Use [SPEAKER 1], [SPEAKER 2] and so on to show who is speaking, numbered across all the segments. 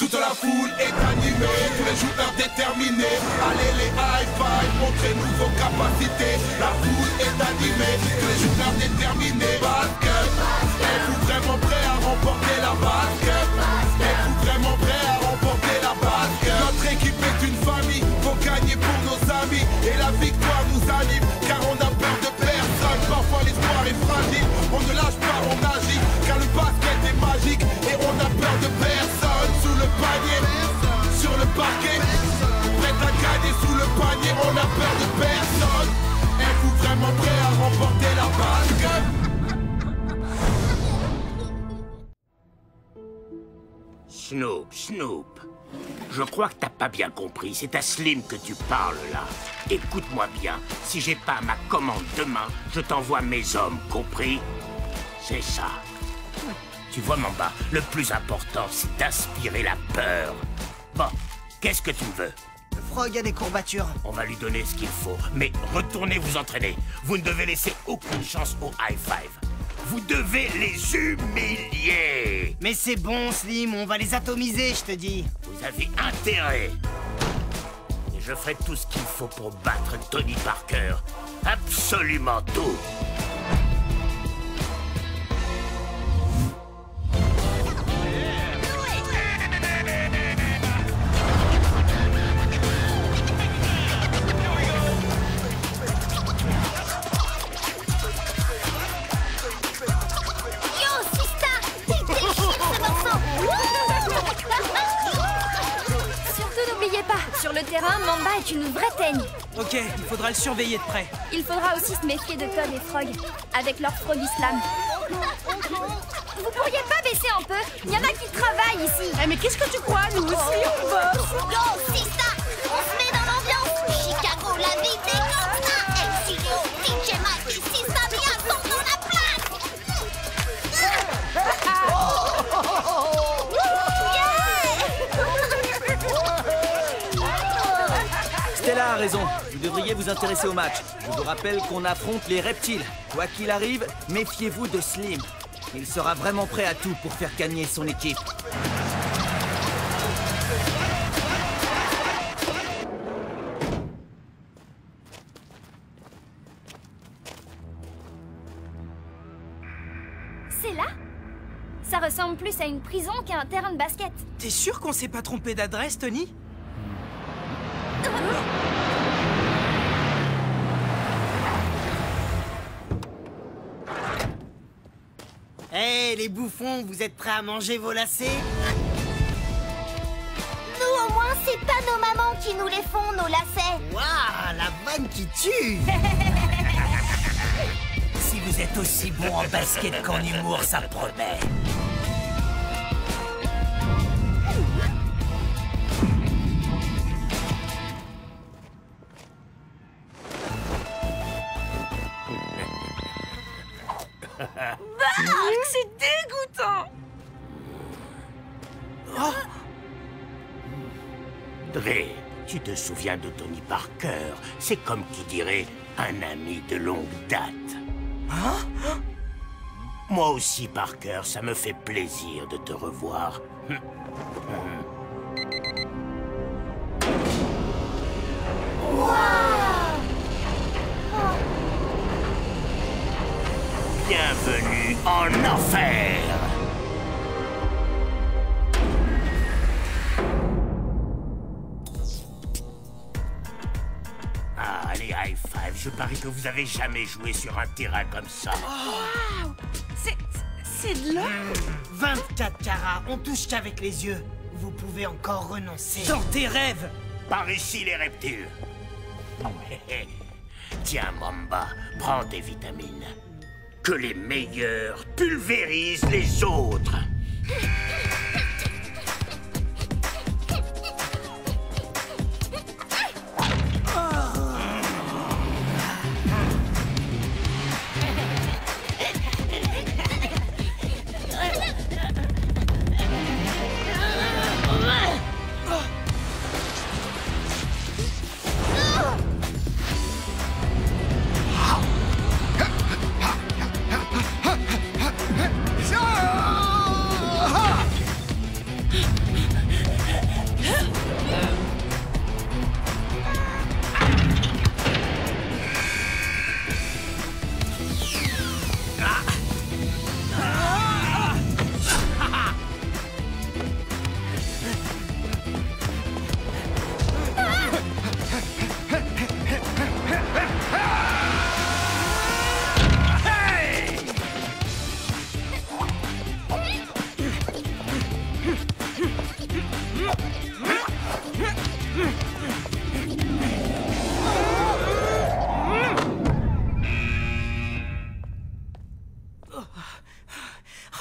[SPEAKER 1] Toute la foule est animée, tous les joueurs déterminés. Allez les high five, montrez-nous vos capacités. La foule est animée, tous les joueurs déterminés. Basket, êtes-vous vraiment prêts à remporter la basket Êtes-vous vraiment prêts à remporter la basket? Notre équipe est une famille, faut gagner pour nos amis. Et la victoire nous anime,
[SPEAKER 2] Snoop, Snoop. Je crois que t'as pas bien compris. C'est à Slim que tu parles là. Écoute-moi bien. Si j'ai pas ma commande demain, je t'envoie mes hommes, compris? C'est ça. Tu vois, Mamba, le plus important, c'est d'inspirer la peur. Bon, qu'est-ce que tu veux?
[SPEAKER 3] Le frog a des courbatures.
[SPEAKER 2] On va lui donner ce qu'il faut. Mais retournez vous entraîner. Vous ne devez laisser aucune chance au high five. Vous devez les humilier.
[SPEAKER 3] Mais c'est bon, Slim, on va les atomiser, je te dis.
[SPEAKER 2] Vous avez intérêt. Et je ferai tout ce qu'il faut pour battre Tony Parker. Absolument tout.
[SPEAKER 4] Sur le terrain, Mamba est une vraie teigne.
[SPEAKER 5] Ok, il faudra le surveiller de près.
[SPEAKER 4] Il faudra aussi se méfier de Todd et Frog, avec leur Frog Islam. Vous pourriez pas baisser un peu Il y en a qui travaillent ici
[SPEAKER 6] Eh mais qu'est-ce que tu crois Nous aussi on bosse?
[SPEAKER 7] Raison. Vous devriez vous intéresser au match. Je vous rappelle qu'on affronte les reptiles. Quoi qu'il arrive, méfiez-vous de Slim. Il sera vraiment prêt à tout pour faire gagner son équipe.
[SPEAKER 4] C'est là? Ça ressemble plus à une prison qu'à un terrain de basket.
[SPEAKER 5] T'es sûr qu'on s'est pas trompé d'adresse, Tony?
[SPEAKER 3] Les bouffons, vous êtes prêts à manger vos lacets
[SPEAKER 8] Nous, au moins, c'est pas nos mamans qui nous les font, nos lacets
[SPEAKER 3] Waouh, la vanne qui tue
[SPEAKER 9] Si vous êtes aussi bon en basket qu'en humour, ça promet.
[SPEAKER 2] Dre, tu te souviens de Tony Parker? C'est comme qui dirait un ami de longue date. Hein? Moi aussi, Parker, ça me fait plaisir de te revoir. Bienvenue en enfer Je parie que vous avez jamais joué sur un terrain comme ça.
[SPEAKER 6] C'est... c'est de l'or
[SPEAKER 3] 24 carats, on touche qu'avec les yeux. Vous pouvez encore renoncer.
[SPEAKER 5] Dans tes rêves
[SPEAKER 2] Par ici, les reptiles. Tiens, Mamba, prends des vitamines. Que les meilleurs pulvérisent les autres.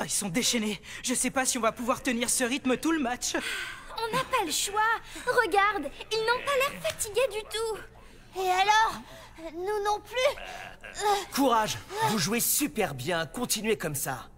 [SPEAKER 5] Ah, ils sont déchaînés. Je sais pas si on va pouvoir tenir ce rythme tout le match.
[SPEAKER 4] On n'a pas le choix. Regarde, ils n'ont pas l'air fatigués du tout.
[SPEAKER 8] Et alors Nous non plus
[SPEAKER 7] Courage Vous jouez super bien, continuez comme ça.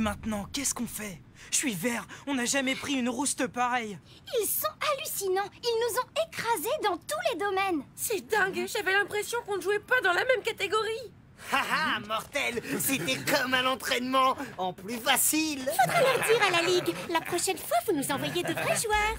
[SPEAKER 5] Et maintenant, qu'est-ce qu'on fait? Je suis vert, on n'a jamais pris une rouste pareille.
[SPEAKER 4] Ils sont hallucinants. Ils nous ont écrasés dans tous les domaines.
[SPEAKER 6] C'est dingue, j'avais l'impression qu'on ne jouait pas dans la même catégorie.
[SPEAKER 3] Haha, mortel C'était comme un entraînement, en plus facile
[SPEAKER 8] Leur dire à la Ligue, la prochaine fois, vous nous envoyez de vrais joueurs.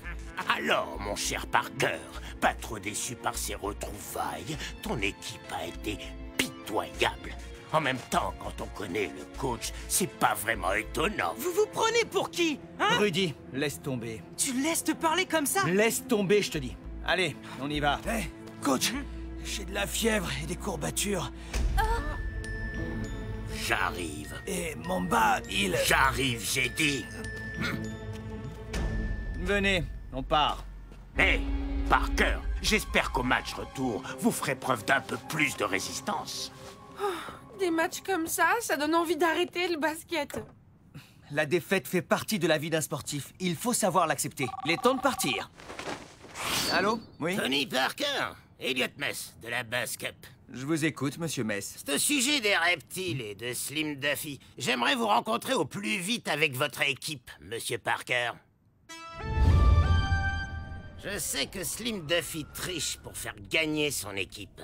[SPEAKER 2] Alors, mon cher Parker, pas trop déçu par ces retrouvailles, ton équipe a été pitoyable. En même temps, quand on connaît le coach, c'est pas vraiment étonnant.
[SPEAKER 5] Vous vous prenez pour qui Hein?
[SPEAKER 7] Rudy, laisse tomber.
[SPEAKER 5] Tu laisses te parler comme ça?
[SPEAKER 7] Laisse tomber, je te dis. Allez, on y va. Hé, coach, j'ai de la fièvre et des courbatures.
[SPEAKER 2] J'arrive.
[SPEAKER 7] Et mon bas, il...
[SPEAKER 2] J'arrive, j'ai dit.
[SPEAKER 7] Venez, on part.
[SPEAKER 2] Hé, Parker, j'espère qu'au match retour, vous ferez preuve d'un peu plus de résistance.
[SPEAKER 6] Des matchs comme ça, ça donne envie d'arrêter le basket.
[SPEAKER 7] La défaite fait partie de la vie d'un sportif. Il faut savoir l'accepter. Il est temps de partir. Allô? Oui?
[SPEAKER 2] Tony Parker, Elliot Mess, de la Bass Cup.
[SPEAKER 7] Je vous écoute, monsieur Mess.
[SPEAKER 2] C'est au sujet des reptiles et de Slim Duffy. J'aimerais vous rencontrer au plus vite avec votre équipe, monsieur Parker. Je sais que Slim Duffy triche pour faire gagner son équipe.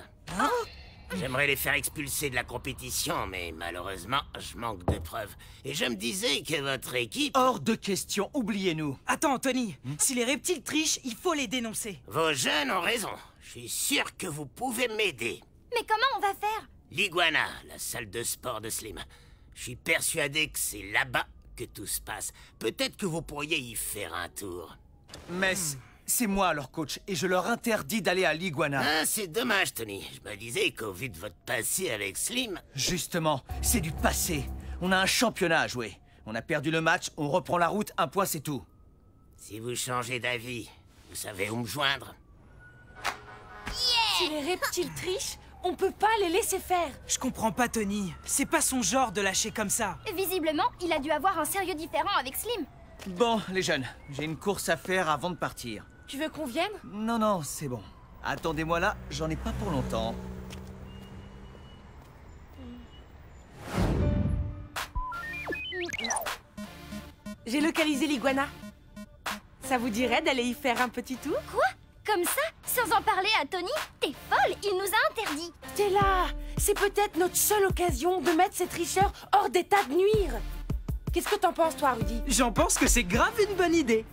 [SPEAKER 2] J'aimerais les faire expulser de la compétition, mais malheureusement, je manque de preuves. Et je me disais que votre équipe...
[SPEAKER 7] Hors de question, oubliez-nous.
[SPEAKER 5] Attends, Tony. Si les reptiles trichent, il faut les dénoncer.
[SPEAKER 2] Vos jeunes ont raison. Je suis sûr que vous pouvez m'aider.
[SPEAKER 4] Mais comment on va faire?
[SPEAKER 2] L'Iguana, la salle de sport de Slim. Je suis persuadé que c'est là-bas que tout se passe. Peut-être que vous pourriez y faire un tour.
[SPEAKER 7] Mess, c'est moi leur coach et je leur interdis d'aller à l'Iguana.
[SPEAKER 2] Ah, c'est dommage, Tony. Je me disais qu'au vu de votre passé avec Slim...
[SPEAKER 7] Justement, c'est du passé. On a un championnat à jouer. On a perdu le match, on reprend la route, un point c'est tout.
[SPEAKER 2] Si vous changez d'avis, vous savez où me joindre.
[SPEAKER 6] Si les reptiles trichent, on peut pas les laisser faire.
[SPEAKER 5] Je comprends pas, Tony. C'est pas son genre de lâcher comme ça.
[SPEAKER 4] Visiblement, il a dû avoir un sérieux différent avec Slim.
[SPEAKER 7] Bon, les jeunes, j'ai une course à faire avant de partir.
[SPEAKER 6] Tu veux qu'on vienne?
[SPEAKER 7] Non, non, c'est bon. Attendez-moi là, j'en ai pas pour longtemps.
[SPEAKER 6] J'ai localisé l'iguana. Ça vous dirait d'aller y faire un petit tour?
[SPEAKER 4] Quoi? Comme ça Sans en parler à Tony T'es folle Il nous a interdit
[SPEAKER 6] T'es là C'est peut-être notre seule occasion de mettre ces tricheurs hors d'état de nuire. Qu'est-ce que t'en penses, toi, Rudy?
[SPEAKER 5] J'en pense que c'est grave une bonne idée.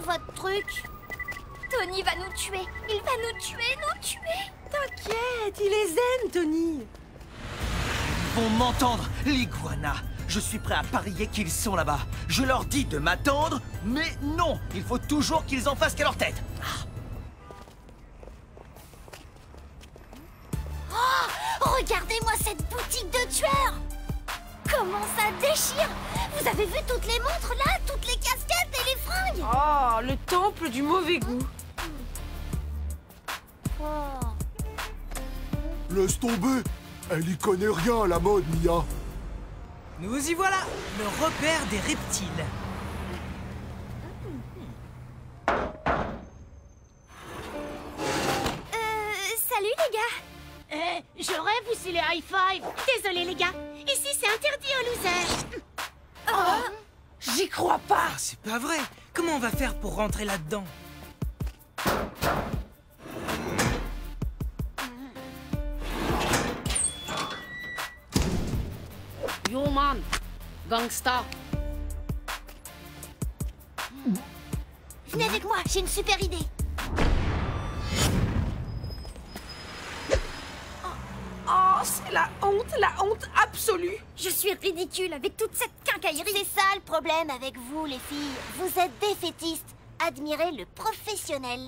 [SPEAKER 8] Votre truc
[SPEAKER 4] Tony va nous tuer Il va nous tuer, nous tuer
[SPEAKER 6] T'inquiète, il est zen, Tony.
[SPEAKER 7] vont m'entendre, l'iguana. Je suis prêt à parier qu'ils sont là-bas. Je leur dis de m'attendre, mais non Il faut toujours qu'ils en fassent qu'à leur tête.
[SPEAKER 8] Oh, regardez-moi cette boutique de tueurs Comment ça déchire Vous avez vu toutes les montres là les
[SPEAKER 6] Oh, le temple du mauvais goût.
[SPEAKER 1] Laisse tomber Elle y connaît rien à la mode, Mia
[SPEAKER 5] Nous y voilà Le repère des reptiles.
[SPEAKER 8] Euh, salut les gars
[SPEAKER 10] Eh, j'aurais poussé les high five? Désolé les gars.
[SPEAKER 5] On va faire pour rentrer là-dedans
[SPEAKER 10] Yo man, gangsta.
[SPEAKER 8] Venez avec moi, j'ai une super idée
[SPEAKER 6] Oh, c'est la honte, la honte absolue.
[SPEAKER 8] Je suis ridicule avec toute cette quincaillerie C'est ça le problème avec vous les filles. Vous êtes défaitistes Admirez le professionnel.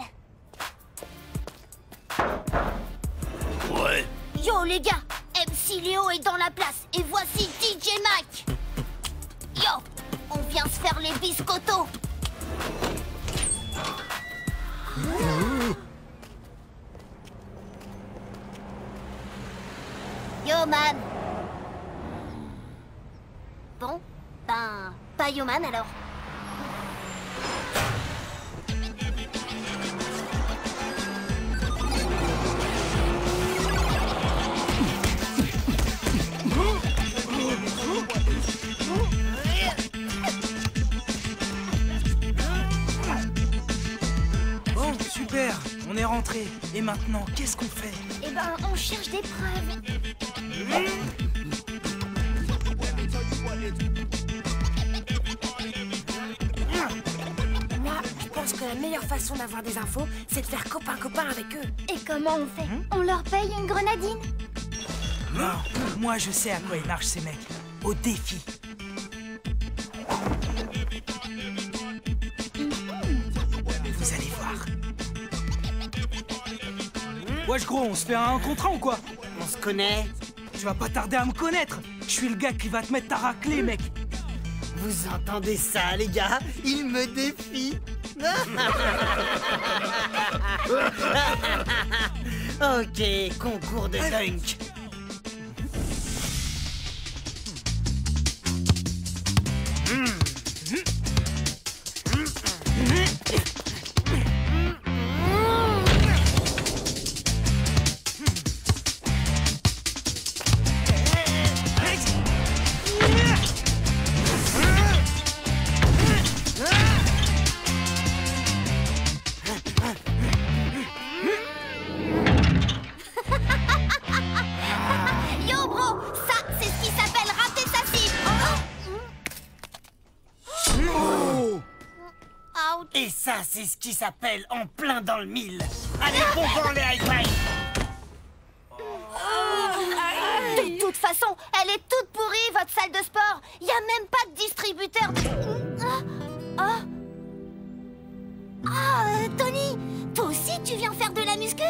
[SPEAKER 2] Ouais.
[SPEAKER 8] Yo les gars. MC Léo est dans la place. Et voici DJ Mac. Yo On vient se faire les biscottos. Yo man Bon, ben, pas Yo man alors.
[SPEAKER 5] Bon, super. On est rentré. Et maintenant, qu'est-ce qu'on fait?
[SPEAKER 8] Eh ben, on cherche des preuves.
[SPEAKER 6] Moi, que la meilleure façon d'avoir des infos, c'est de faire copain-copain avec eux.
[SPEAKER 8] Et comment on fait On leur paye une grenadine
[SPEAKER 5] Non, moi je sais à quoi ils marchent ces mecs. Au défi. Vous allez voir. Wesh gros, on se fait un contrat ou quoi
[SPEAKER 3] On se connaît
[SPEAKER 5] Tu vas pas tarder à me connaître Je suis le gars qui va te mettre ta raclée, mec
[SPEAKER 3] Vous entendez ça, les gars? Il me défie Ok, concours de dunk
[SPEAKER 8] ça, c'est ce qui s'appelle
[SPEAKER 3] en plein dans le mille Allez, bon vent les high five
[SPEAKER 8] De toute façon, elle est toute pourrie, votre salle de sport. Il a même pas de distributeur de... Ah, euh, Tony, toi aussi tu viens faire de la muscu?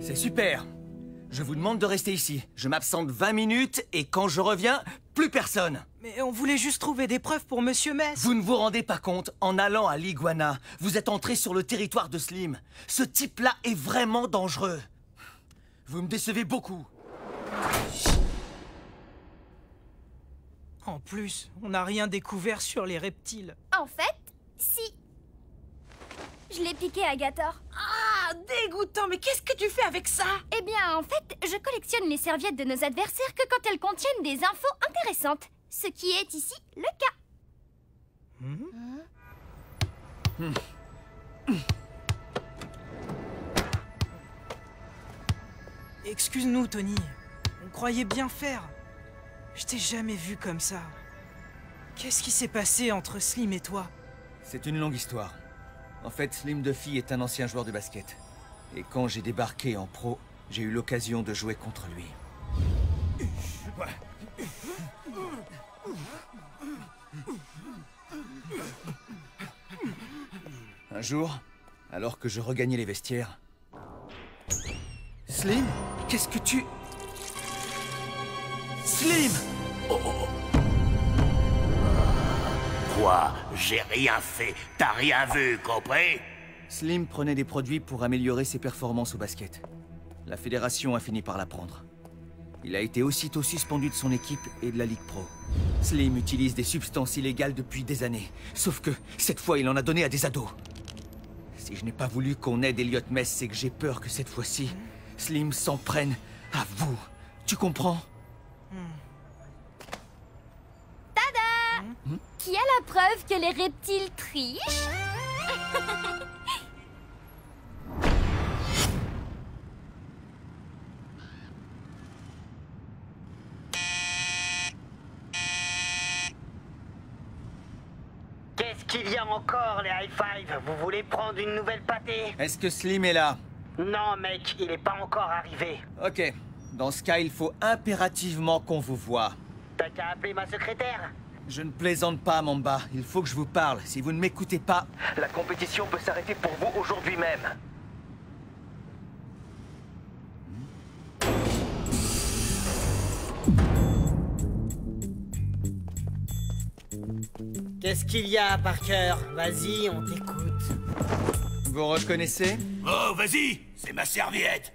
[SPEAKER 7] C'est super. Je vous demande de rester ici. Je m'absente 20 minutes et quand je reviens, plus personne.
[SPEAKER 5] Mais on voulait juste trouver des preuves pour Monsieur Mess
[SPEAKER 7] Vous ne vous rendez pas compte, en allant à l'Iguana, vous êtes entré sur le territoire de Slim. Ce type-là est vraiment dangereux. Vous me décevez beaucoup.
[SPEAKER 5] En plus, on n'a rien découvert sur les reptiles.
[SPEAKER 4] En fait, si. Je l'ai piqué à Gator.
[SPEAKER 6] Ah, dégoûtant, mais qu'est-ce que tu fais avec ça?
[SPEAKER 4] Eh bien, en fait, je collectionne les serviettes de nos adversaires que quand elles contiennent des infos intéressantes. Ce qui est ici le cas.
[SPEAKER 5] Excuse-nous, Tony. On croyait bien faire. Je t'ai jamais vu comme ça. Qu'est-ce qui s'est passé entre Slim et toi?
[SPEAKER 7] C'est une longue histoire. En fait, Slim Duffy est un ancien joueur de basket. Et quand j'ai débarqué en pro, j'ai eu l'occasion de jouer contre lui. Un jour, alors que je regagnais les vestiaires... Slim Qu'est-ce que tu... Slim
[SPEAKER 2] Quoi? J'ai rien fait. T'as rien vu, compris?
[SPEAKER 7] Slim prenait des produits pour améliorer ses performances au basket. La fédération a fini par l'apprendre. Il a été aussitôt suspendu de son équipe et de la Ligue Pro. Slim utilise des substances illégales depuis des années. Sauf que, cette fois, il en a donné à des ados. Si je n'ai pas voulu qu'on aide Elliot Mess, c'est que j'ai peur que cette fois-ci, Slim s'en prenne à vous. Tu comprends?
[SPEAKER 4] Tada! Qui a la preuve que les reptiles trichent
[SPEAKER 11] Qu'est-ce qu'il y a encore, les high five Vous voulez prendre une nouvelle pâtée?
[SPEAKER 7] Est-ce que Slim est là?
[SPEAKER 11] Non, mec, il est pas encore arrivé.
[SPEAKER 7] Ok. Dans ce cas, il faut impérativement qu'on vous voie.
[SPEAKER 11] T'as qu'à appeler ma secrétaire
[SPEAKER 7] Je ne plaisante pas, Mamba. Il faut que je vous parle. Si vous ne m'écoutez pas...
[SPEAKER 11] La compétition peut s'arrêter pour vous aujourd'hui même.
[SPEAKER 3] Qu'est-ce qu'il y a, Parker Vas-y, on t'écoute.
[SPEAKER 7] Vous reconnaissez
[SPEAKER 2] Oh, vas-y C'est ma serviette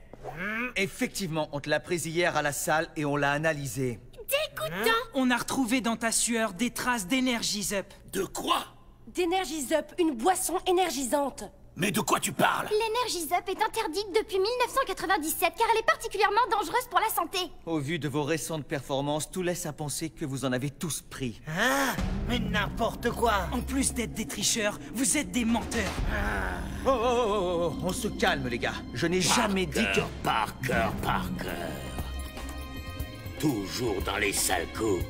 [SPEAKER 7] Effectivement, on te l'a prise hier à la salle et on l'a analysée.
[SPEAKER 10] Dégoûtant
[SPEAKER 5] On a retrouvé dans ta sueur des traces d'énergie Up.
[SPEAKER 2] De quoi?
[SPEAKER 6] D'Energies Up, une boisson énergisante.
[SPEAKER 2] Mais de quoi tu parles?
[SPEAKER 4] L'Energy Up est interdite depuis 1997 car elle est particulièrement dangereuse pour la santé.
[SPEAKER 7] Au vu de vos récentes performances, tout laisse à penser que vous en avez tous pris.
[SPEAKER 3] Ah Mais n'importe quoi
[SPEAKER 5] En plus d'être des tricheurs, vous êtes des menteurs.
[SPEAKER 7] Oh, oh, oh, oh, oh, on se calme, les gars. Je n'ai jamais dit que...
[SPEAKER 2] Parker, Parker. Toujours dans les sales coups.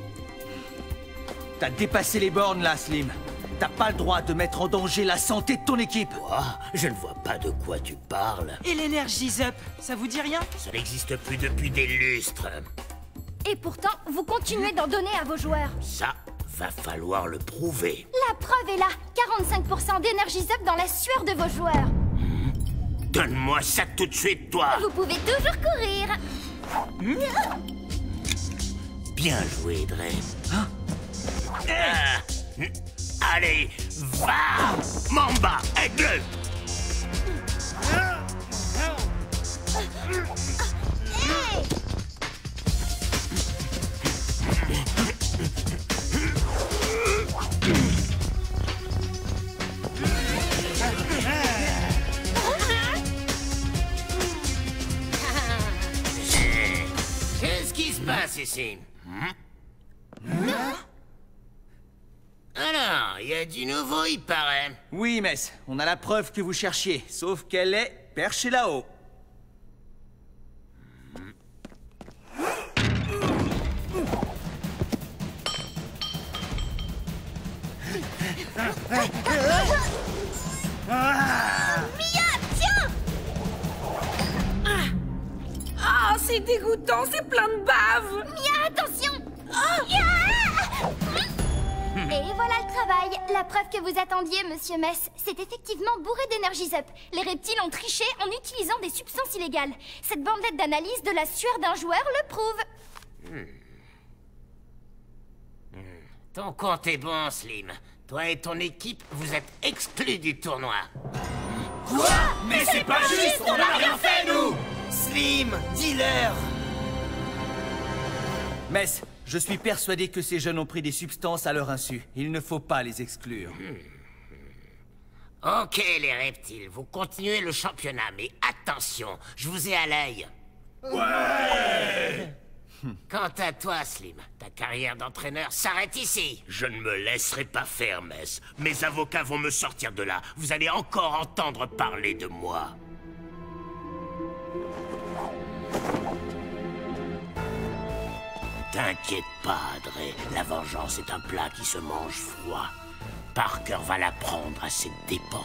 [SPEAKER 7] T'as dépassé les bornes, là, Slim. T'as pas le droit de mettre en danger la santé de ton équipe.
[SPEAKER 2] Quoi? Je ne vois pas de quoi tu parles.
[SPEAKER 5] Et l'Energy Up, ça vous dit rien?
[SPEAKER 2] Ça n'existe plus depuis des lustres.
[SPEAKER 4] Et pourtant, vous continuez d'en donner à vos joueurs.
[SPEAKER 2] Ça, va falloir le prouver.
[SPEAKER 4] La preuve est là 45% d'Energy Up dans la sueur de vos joueurs.
[SPEAKER 2] Donne-moi ça tout de suite, toi
[SPEAKER 4] Vous pouvez toujours courir.
[SPEAKER 2] Bien joué, Dre. Ah. Allez, va Mamba, aide-le. Qu'est-ce qui se passe ici Hmm Alors, il y a du nouveau, il paraît.
[SPEAKER 7] Oui, Mess, on a la preuve que vous cherchiez, sauf qu'elle est perchée là-haut.
[SPEAKER 4] Mia, tiens!
[SPEAKER 6] Ah, c'est dégoûtant, c'est plein de bave!
[SPEAKER 4] Mia, attention! Mia Et voilà le travail. La preuve que vous attendiez, monsieur Mess, c'est effectivement bourré d'énergie Up. Les reptiles ont triché en utilisant des substances illégales. Cette bandelette d'analyse de la sueur d'un joueur le prouve.
[SPEAKER 2] Ton compte est bon, Slim. Toi et ton équipe, vous êtes exclus du tournoi. Quoi? Mais c'est pas juste, on n'a rien fait, nous
[SPEAKER 3] Slim, dis-leur
[SPEAKER 7] Mess, je suis persuadé que ces jeunes ont pris des substances à leur insu. Il ne faut pas les exclure.
[SPEAKER 2] Ok, les reptiles, vous continuez le championnat, mais attention, je vous ai à l'œil. Ouais Quant à toi, Slim, ta carrière d'entraîneur s'arrête ici. Je ne me laisserai pas faire, Mess. Mes avocats vont me sortir de là. Vous allez encore entendre parler de moi. T'inquiète pas, Dre. La vengeance est un plat qui se mange froid. Parker va la prendre à ses dépens.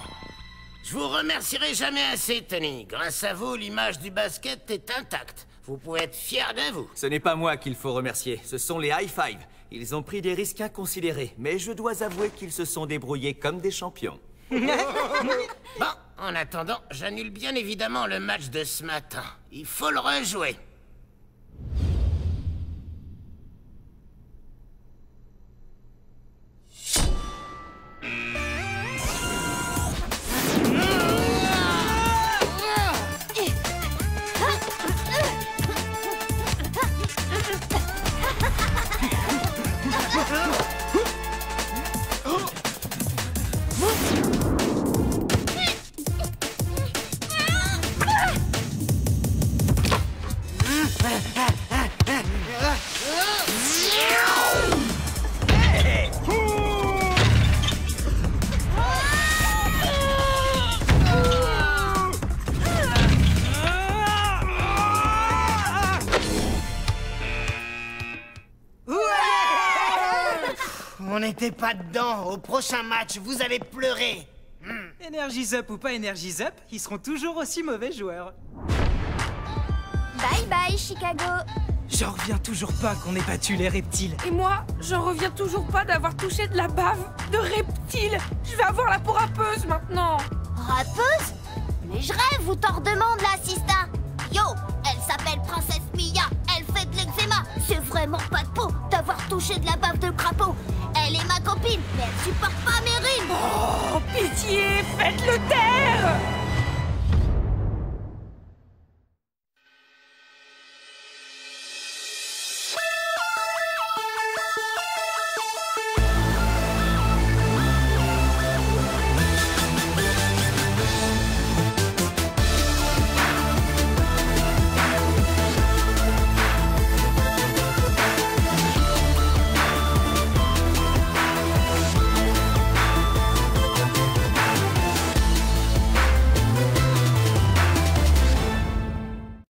[SPEAKER 2] Je vous remercierai jamais assez, Tony. Grâce à vous, l'image du basket est intacte. Vous pouvez être fier de vous.
[SPEAKER 7] Ce n'est pas moi qu'il faut remercier, ce sont les High Five. Ils ont pris des risques inconsidérés, mais je dois avouer qu'ils se sont débrouillés comme des champions.
[SPEAKER 2] Bon, en attendant, j'annule bien évidemment le match de ce matin. Il faut le rejouer.
[SPEAKER 3] Pas dedans. Au prochain match, vous allez pleurer.
[SPEAKER 5] Energize Up ou pas Energize Up, ils seront toujours aussi mauvais joueurs.
[SPEAKER 4] Bye bye, Chicago.
[SPEAKER 5] J'en reviens toujours pas qu'on ait battu les reptiles.
[SPEAKER 6] Et moi, j'en reviens toujours pas d'avoir touché de la bave de reptile. Je vais avoir la peau râpeuse maintenant.
[SPEAKER 8] Rappeuse Mais je rêve ou t'en redemande la Sista? Yo, elle s'appelle Princesse Mia, C'est vraiment pas de peau d'avoir touché de la bave de crapaud. Elle est ma copine, mais elle supporte pas mes rimes.
[SPEAKER 6] Oh, pitié, faites-le taire